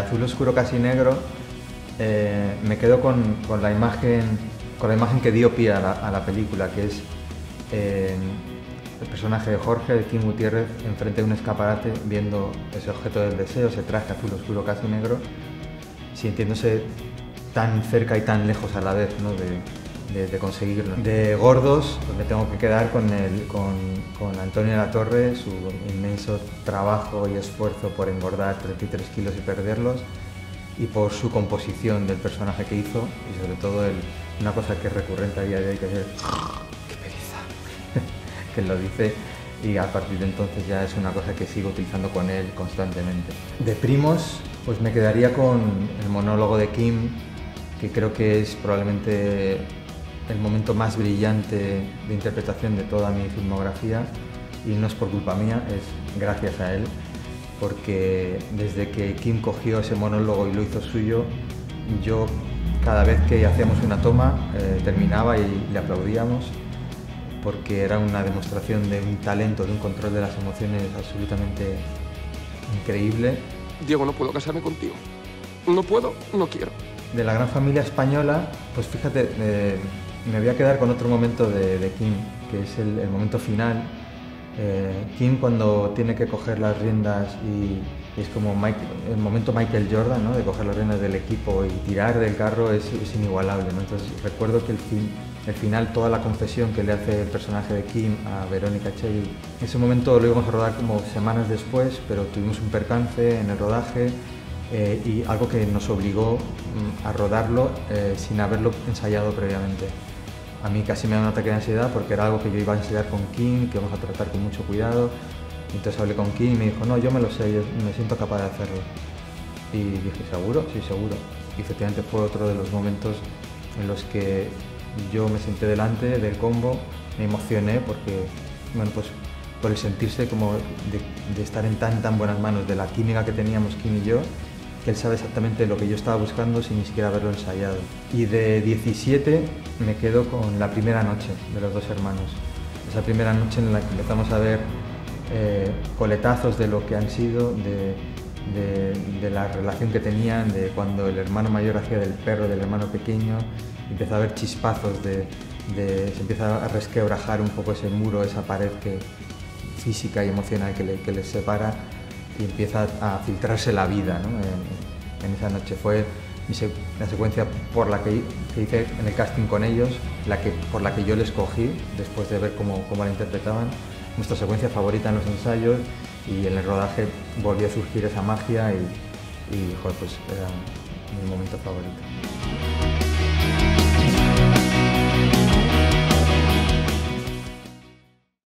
Azul Oscuro Casi Negro eh, me quedo con, con, la imagen, con la imagen que dio pie a la, película, que es eh, el personaje de Jorge, de Kim Gutiérrez, enfrente de un escaparate viendo ese objeto del deseo, ese traje azul oscuro casi negro, sintiéndose tan cerca y tan lejos a la vez ¿no? de, de, de, conseguirlo. De gordos, me tengo que quedar con, el, con, con Antonio de la Torre, su inmenso trabajo y esfuerzo por engordar 33 kilos y perderlos, y por su composición del personaje que hizo, y sobre todo el, una cosa que es recurrente a día de hoy, que es el que lo dice y a partir de entonces ya es una cosa que sigo utilizando con él constantemente. De primos, pues me quedaría con el monólogo de Kim, que creo que es probablemente el momento más brillante de interpretación de toda mi filmografía y no es por culpa mía, es gracias a él, porque desde que Kim cogió ese monólogo y lo hizo suyo, yo cada vez que hacíamos una toma eh, terminaba y le aplaudíamos porque era una demostración de un talento, de un control de las emociones absolutamente increíble. Diego, no puedo casarme contigo. No puedo, no quiero. De la gran familia española, pues fíjate, eh, me voy a quedar con otro momento de, Kim, que es el, momento final. Eh, Kim cuando tiene que coger las riendas y, es como el momento Michael Jordan, ¿no? de coger las riendas del equipo y tirar del carro es, inigualable. Entonces recuerdo que el final, toda la confesión que le hace el personaje de Kim a Verónica Chey. Ese momento lo íbamos a rodar como semanas después, pero tuvimos un percance en el rodaje eh, y algo que nos obligó mm, a rodarlo eh, sin haberlo ensayado previamente. A mí casi me da un ataque de ansiedad porque era algo que yo iba a ensayar con Kim, que vamos a tratar con mucho cuidado. Entonces hablé con Kim y me dijo, no, yo me lo sé, yo me siento capaz de hacerlo. Y dije, ¿seguro? Sí, seguro. Y efectivamente fue otro de los momentos en los que yo me senté delante del combo, me emocioné porque, bueno, pues por el sentirse como de, estar en tan tan buenas manos, de la química que teníamos Kim y yo, que él sabe exactamente lo que yo estaba buscando sin ni siquiera haberlo ensayado. Y de 17 me quedo con la primera noche de los dos hermanos. Esa primera noche en la que empezamos a ver eh, coletazos de lo que han sido, de, la relación que tenían, de cuando el hermano mayor hacía del perro del hermano pequeño, empieza a haber chispazos, de, se empieza a resquebrajar un poco ese muro, esa pared que, física y emocional que les separa y empieza a filtrarse la vida en, esa noche. Fue la secuencia por la que, hice en el casting con ellos, la que, por la que yo les cogí después de ver cómo, cómo la interpretaban, nuestra secuencia favorita en los ensayos y en el rodaje volvió a surgir esa magia y, pues era mi momento favorito.